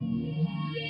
Yeah.